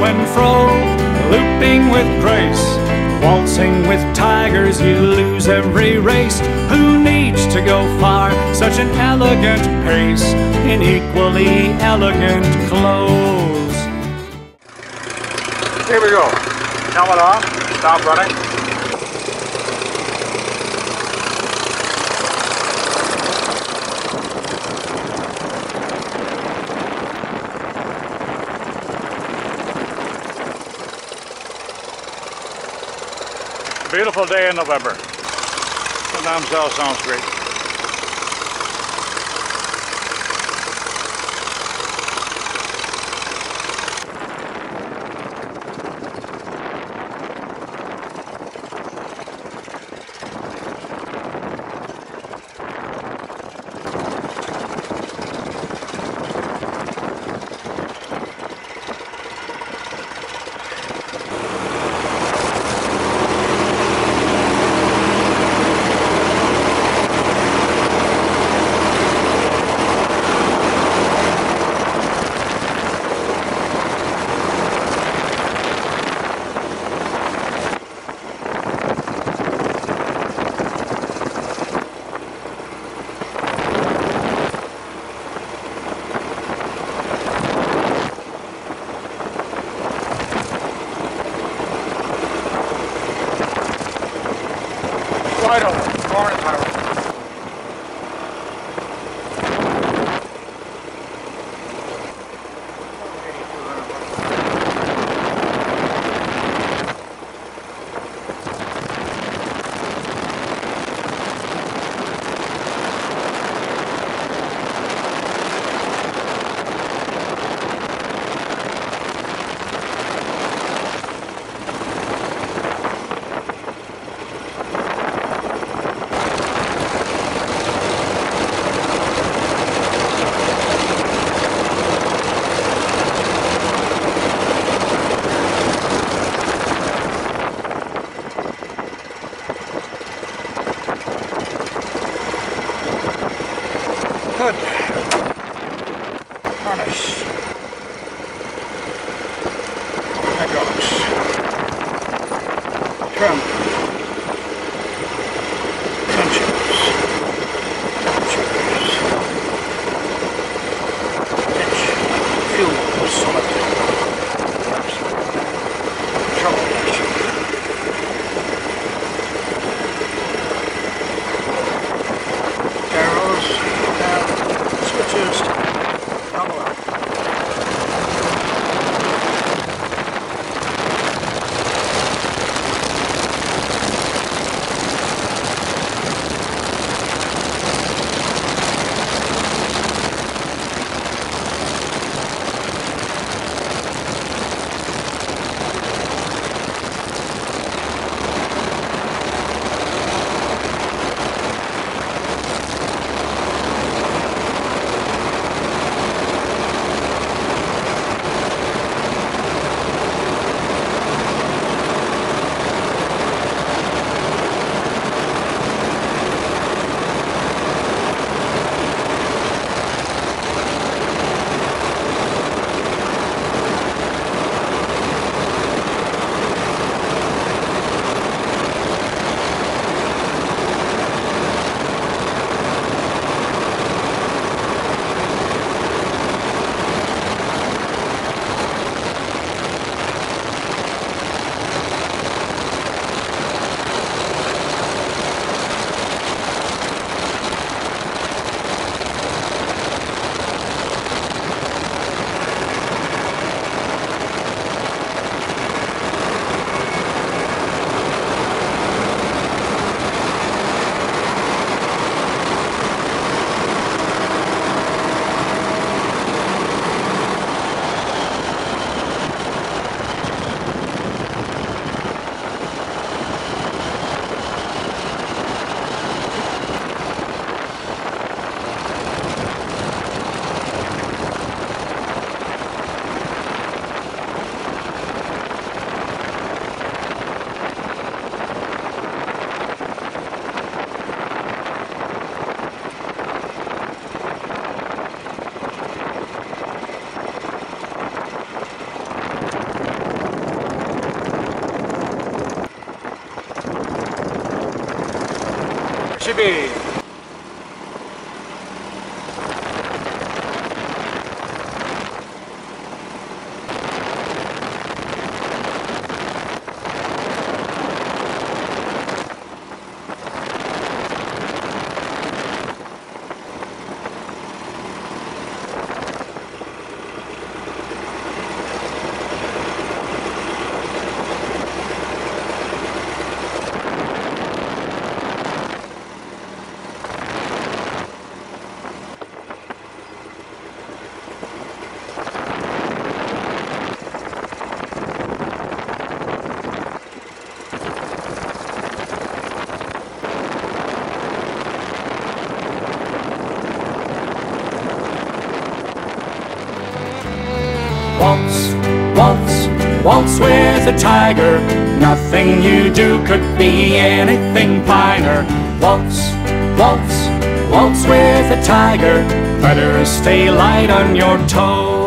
to and fro, looping with grace. Waltzing with tigers, you lose every race. Who needs to go far? Such an elegant pace in equally elegant clothes. Here we go. Helmet on. Stop running. Beautiful day in November. The Namsel sounds great. Right over. Corner Good. Harness. 预备 waltz, waltz with a tiger. Nothing you do could be anything finer. Waltz, waltz, waltz with a tiger. Better stay light on your toes.